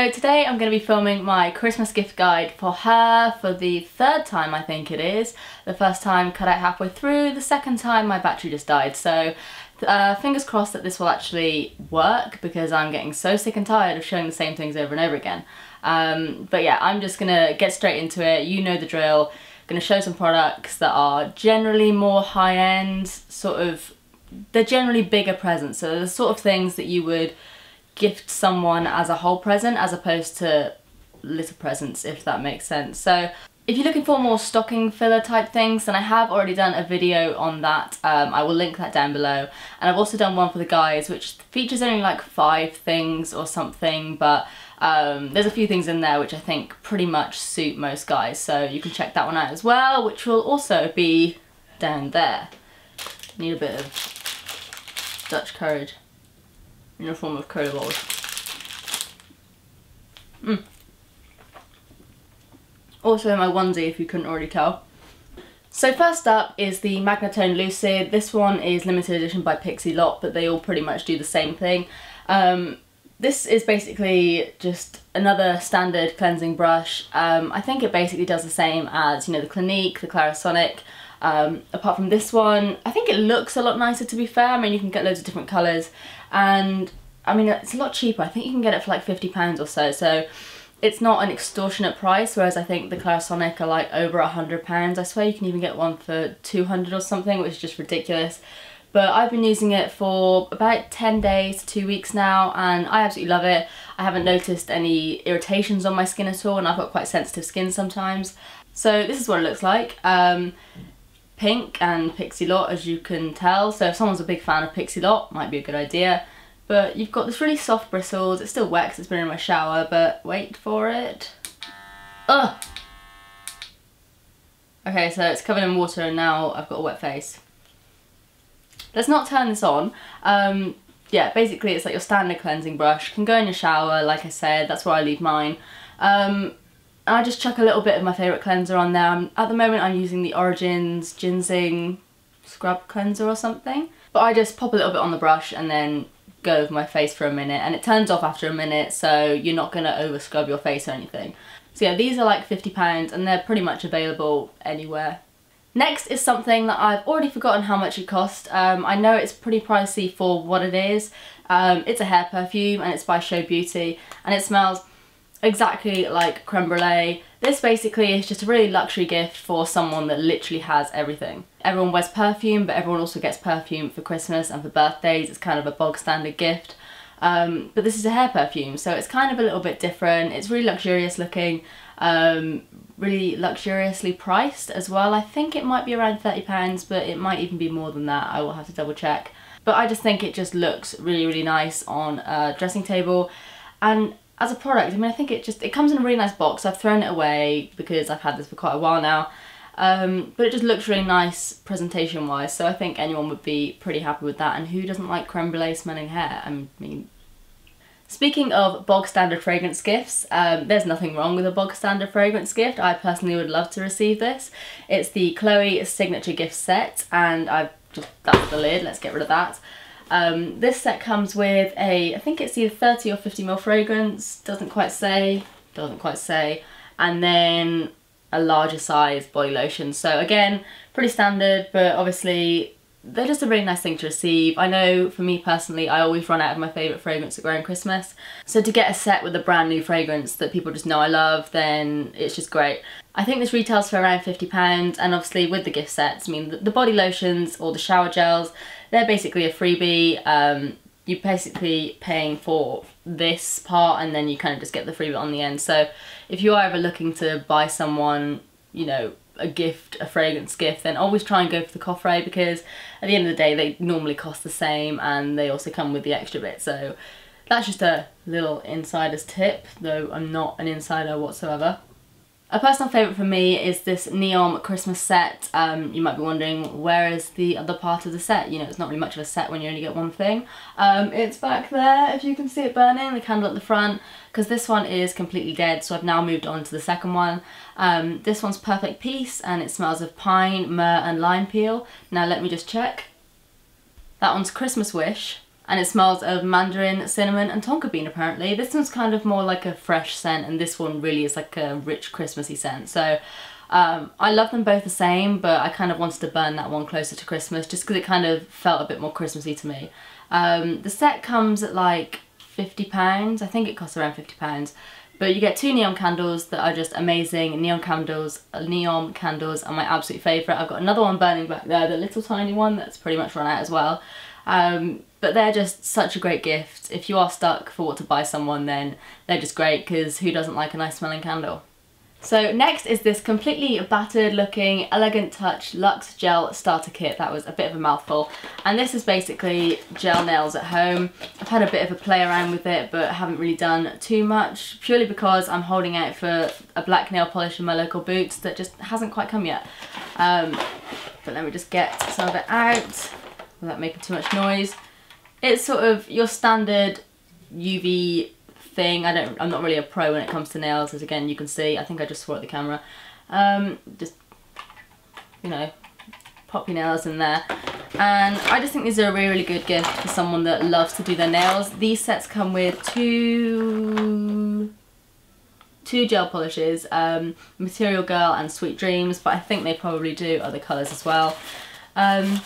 so today I'm going to be filming my Christmas gift guide for her for the third time I think it is. The first time cut out halfway through, the second time my battery just died so uh, fingers crossed that this will actually work because I'm getting so sick and tired of showing the same things over and over again. Um, but yeah, I'm just gonna get straight into it, you know the drill. Gonna show some products that are generally more high-end, sort of, they're generally bigger presents, so the sort of things that you would gift someone as a whole present as opposed to little presents if that makes sense. So if you're looking for more stocking filler type things then I have already done a video on that. Um, I will link that down below and I've also done one for the guys which features only like five things or something but um, there's a few things in there which I think pretty much suit most guys so you can check that one out as well which will also be down there. Need a bit of Dutch courage in the form of balls. Mm. Also my onesie if you couldn't already tell. So first up is the Magnitone Lucid. This one is limited edition by Pixie Lott but they all pretty much do the same thing. Um, this is basically just another standard cleansing brush. Um, I think it basically does the same as, you know, the Clinique, the Clarisonic. Um, apart from this one, I think it looks a lot nicer to be fair. I mean, you can get loads of different colours and I mean, it's a lot cheaper. I think you can get it for like £50 or so. So it's not an extortionate price, whereas I think the Clarisonic are like over a £100. I swear you can even get one for 200 or something, which is just ridiculous. But I've been using it for about 10 days, two weeks now, and I absolutely love it. I haven't noticed any irritations on my skin at all, and I've got quite sensitive skin sometimes. So this is what it looks like. Um, pink and Pixie Lott as you can tell. So if someone's a big fan of Pixie Lott might be a good idea. But you've got this really soft bristles. It still wet because it's been in my shower, but wait for it. Ugh! Okay, so it's covered in water and now I've got a wet face. Let's not turn this on. Um, yeah, basically it's like your standard cleansing brush. Can go in your shower, like I said, that's where I leave mine. Um, I just chuck a little bit of my favourite cleanser on there. I'm, at the moment I'm using the Origins Ginseng Scrub Cleanser or something. But I just pop a little bit on the brush and then go over my face for a minute and it turns off after a minute so you're not going to over scrub your face or anything. So yeah, these are like £50 and they're pretty much available anywhere. Next is something that I've already forgotten how much it cost. Um, I know it's pretty pricey for what it is. Um, it's a hair perfume and it's by Show Beauty and it smells exactly like creme brulee. This basically is just a really luxury gift for someone that literally has everything. Everyone wears perfume, but everyone also gets perfume for Christmas and for birthdays. It's kind of a bog standard gift. Um, but this is a hair perfume, so it's kind of a little bit different. It's really luxurious looking, um, really luxuriously priced as well. I think it might be around £30, but it might even be more than that. I will have to double check. But I just think it just looks really, really nice on a dressing table. And as a product, I mean, I think it just, it comes in a really nice box. I've thrown it away because I've had this for quite a while now. Um, but it just looks really nice presentation wise, so I think anyone would be pretty happy with that. And who doesn't like creme brulee smelling hair? I mean, Speaking of bog standard fragrance gifts, um, there's nothing wrong with a bog standard fragrance gift. I personally would love to receive this. It's the Chloe signature gift set and I've just, that's the lid, let's get rid of that. Um, this set comes with a, I think it's either 30 or 50 ml fragrance, doesn't quite say, doesn't quite say, and then a larger size body lotion. So again, pretty standard, but obviously they're just a really nice thing to receive. I know for me personally, I always run out of my favourite fragrance at around Christmas. So to get a set with a brand new fragrance that people just know I love, then it's just great. I think this retails for around £50 and obviously with the gift sets, I mean the body lotions or the shower gels, they're basically a freebie. Um, you're basically paying for this part and then you kind of just get the freebie on the end. So if you are ever looking to buy someone, you know, a gift, a fragrance gift, then always try and go for the coffret because at the end of the day they normally cost the same and they also come with the extra bit. So that's just a little insider's tip, though I'm not an insider whatsoever. A personal favourite for me is this NEOM Christmas set. Um, you might be wondering where is the other part of the set? You know, it's not really much of a set when you only get one thing. Um, it's back there, if you can see it burning, the candle at the front, because this one is completely dead, so I've now moved on to the second one. Um, this one's Perfect Peace, and it smells of pine, myrrh and lime peel. Now let me just check. That one's Christmas Wish, and it smells of mandarin, cinnamon and tonka bean apparently. This one's kind of more like a fresh scent and this one really is like a rich Christmassy scent. So um, I love them both the same, but I kind of wanted to burn that one closer to Christmas just because it kind of felt a bit more Christmassy to me. Um, the set comes at like £50, I think it costs around £50. But you get two NEOM candles that are just amazing. NEOM candles, NEOM candles are my absolute favourite. I've got another one burning back there, the little tiny one that's pretty much run out as well. Um, but they're just such a great gift. If you are stuck for what to buy someone, then they're just great because who doesn't like a nice smelling candle? So next is this completely battered looking Elegant Touch Lux Gel Starter Kit. That was a bit of a mouthful. And this is basically gel nails at home. I've had a bit of a play around with it but haven't really done too much purely because I'm holding out for a black nail polish in my local boots that just hasn't quite come yet. Um, but let me just get some of it out without making too much noise. It's sort of your standard UV thing. I don't, I'm not really a pro when it comes to nails, as again you can see. I think I just swore at the camera. Um, just, you know, pop your nails in there. And I just think these are a really, really good gift for someone that loves to do their nails. These sets come with two two gel polishes, um, Material Girl and Sweet Dreams, but I think they probably do other colours as well. Um,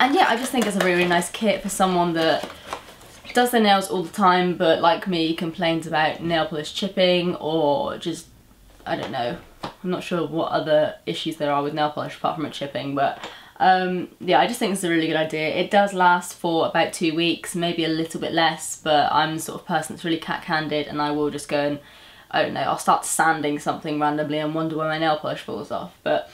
and yeah, I just think it's a really, nice kit for someone that does their nails all the time but like me complains about nail polish chipping or just I don't know. I'm not sure what other issues there are with nail polish apart from it chipping but um, yeah I just think it's a really good idea. It does last for about two weeks maybe a little bit less but I'm the sort of person that's really cat-handed and I will just go and I don't know I'll start sanding something randomly and wonder where my nail polish falls off but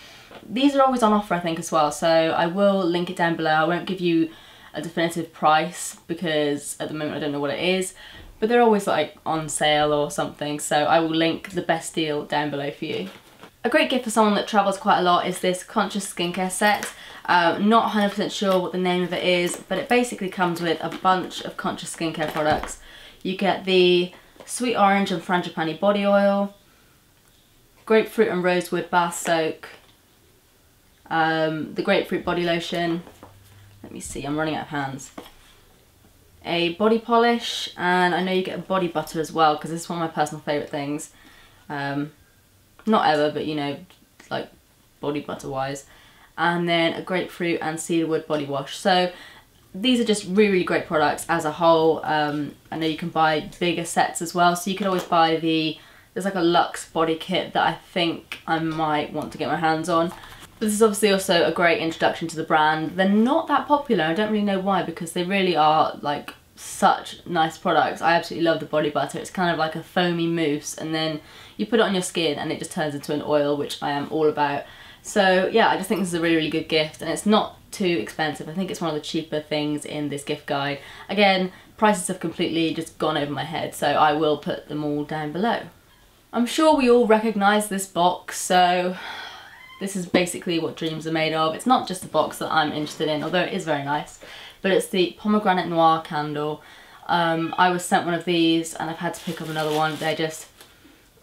these are always on offer I think as well so I will link it down below I won't give you a definitive price because at the moment I don't know what it is but they're always like on sale or something so I will link the best deal down below for you. A great gift for someone that travels quite a lot is this Conscious Skincare set. Um, not 100% sure what the name of it is but it basically comes with a bunch of Conscious Skincare products. You get the Sweet Orange and Frangipani Body Oil, Grapefruit and Rosewood Bath Soak, um, the Grapefruit Body Lotion, let me see, I'm running out of hands. A body polish, and I know you get a body butter as well, because this is one of my personal favourite things. Um, not ever, but you know, like body butter wise. And then a grapefruit and cedarwood body wash. So these are just really, really great products as a whole. Um, I know you can buy bigger sets as well, so you could always buy the, there's like a luxe body kit that I think I might want to get my hands on. This is obviously also a great introduction to the brand. They're not that popular, I don't really know why, because they really are like such nice products. I absolutely love the body butter. It's kind of like a foamy mousse and then you put it on your skin and it just turns into an oil, which I am all about. So yeah, I just think this is a really, really good gift and it's not too expensive. I think it's one of the cheaper things in this gift guide. Again, prices have completely just gone over my head, so I will put them all down below. I'm sure we all recognise this box, so this is basically what dreams are made of. It's not just a box that I'm interested in, although it is very nice, but it's the Pomegranate Noir candle. Um, I was sent one of these and I've had to pick up another one. They're just,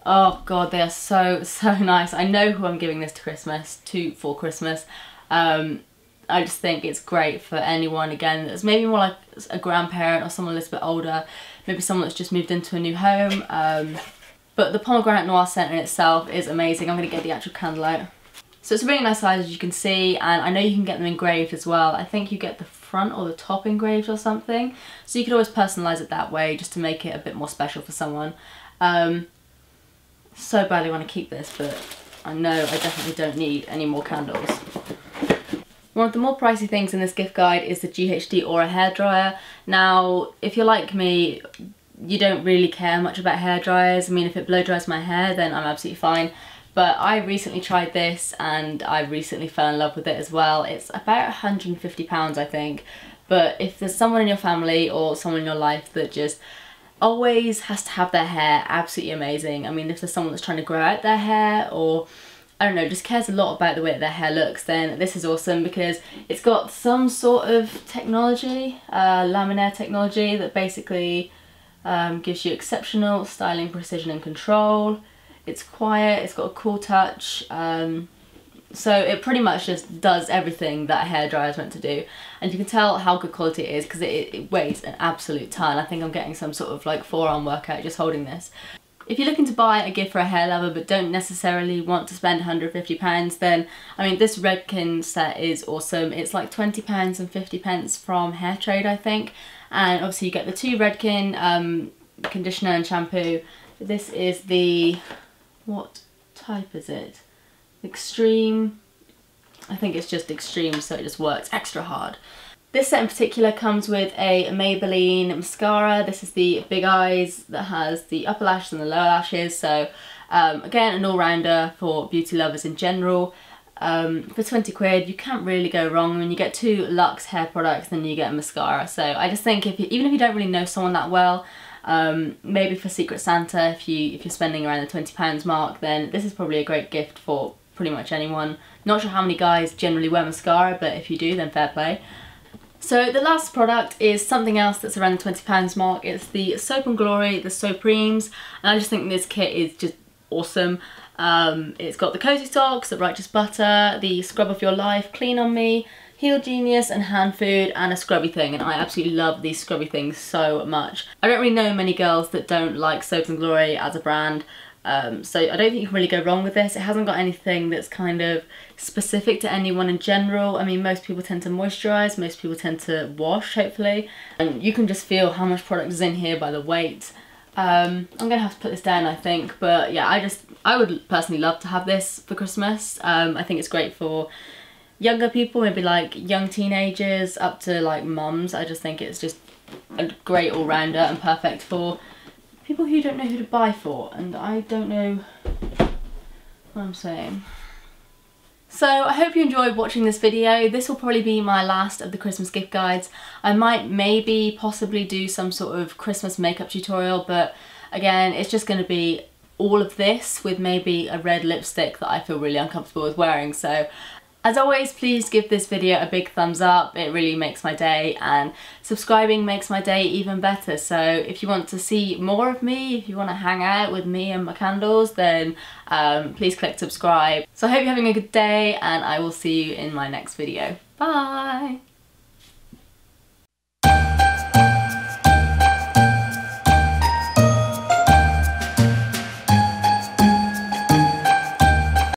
oh god, they are so, so nice. I know who I'm giving this to Christmas, to for Christmas. Um, I just think it's great for anyone, again, that's maybe more like a grandparent or someone a little bit older, maybe someone that's just moved into a new home. Um, but the Pomegranate Noir scent in itself is amazing. I'm going to get the actual candle out. So it's a really nice size as you can see and I know you can get them engraved as well. I think you get the front or the top engraved or something. So you could always personalise it that way just to make it a bit more special for someone. Um, so badly want to keep this but I know I definitely don't need any more candles. One of the more pricey things in this gift guide is the GHD Aura hairdryer. Now, if you're like me, you don't really care much about hair dryers. I mean, if it blow dries my hair, then I'm absolutely fine. But I recently tried this and I recently fell in love with it as well. It's about £150 I think. But if there's someone in your family or someone in your life that just always has to have their hair absolutely amazing. I mean, if there's someone that's trying to grow out their hair or I don't know, just cares a lot about the way their hair looks, then this is awesome because it's got some sort of technology, uh, laminair technology that basically um, gives you exceptional styling precision and control. It's quiet, it's got a cool touch. Um, So it pretty much just does everything that a hairdryer is meant to do. And you can tell how good quality it is because it, it weighs an absolute ton. I think I'm getting some sort of like forearm workout just holding this. If you're looking to buy a gift for a hair lover but don't necessarily want to spend £150 then I mean this Redken set is awesome. It's like £20 and 50 pence from Hair Trade I think and obviously you get the two Redken um, conditioner and shampoo. This is the, what type is it? Extreme, I think it's just extreme so it just works extra hard. This set in particular comes with a Maybelline mascara. This is the Big Eyes that has the upper lashes and the lower lashes. So um, again, an all-rounder for beauty lovers in general. Um, for 20 quid, you can't really go wrong. When you get two Luxe hair products, then you get a mascara. So I just think if you, even if you don't really know someone that well, um, maybe for Secret Santa, if you if you're spending around the twenty pounds mark, then this is probably a great gift for pretty much anyone. Not sure how many guys generally wear mascara, but if you do, then fair play. So the last product is something else that's around the £20 mark. It's the Soap and Glory, the Soapremes, and I just think this kit is just awesome. Um, it's got the Cozy Socks, the Righteous Butter, the Scrub of Your Life, Clean On Me, Heel Genius and Hand Food and a scrubby thing and I absolutely love these scrubby things so much. I don't really know many girls that don't like Soap and Glory as a brand um, so I don't think you can really go wrong with this. It hasn't got anything that's kind of specific to anyone in general. I mean, most people tend to moisturise, most people tend to wash, hopefully. And you can just feel how much product is in here by the weight. Um, I'm to have to put this down, I think. But yeah, I just, I would personally love to have this for Christmas. Um, I think it's great for younger people, maybe like young teenagers up to like mums. I just think it's just a great all-rounder and perfect for people who don't know who to buy for and I don't know what I'm saying. So I hope you enjoyed watching this video. This will probably be my last of the Christmas gift guides. I might maybe possibly do some sort of Christmas makeup tutorial but again it's just going to be all of this with maybe a red lipstick that I feel really uncomfortable with wearing so as always, please give this video a big thumbs up. It really makes my day and subscribing makes my day even better. So if you want to see more of me, if you want to hang out with me and my candles, then um, please click subscribe. So I hope you're having a good day and I will see you in my next video. Bye!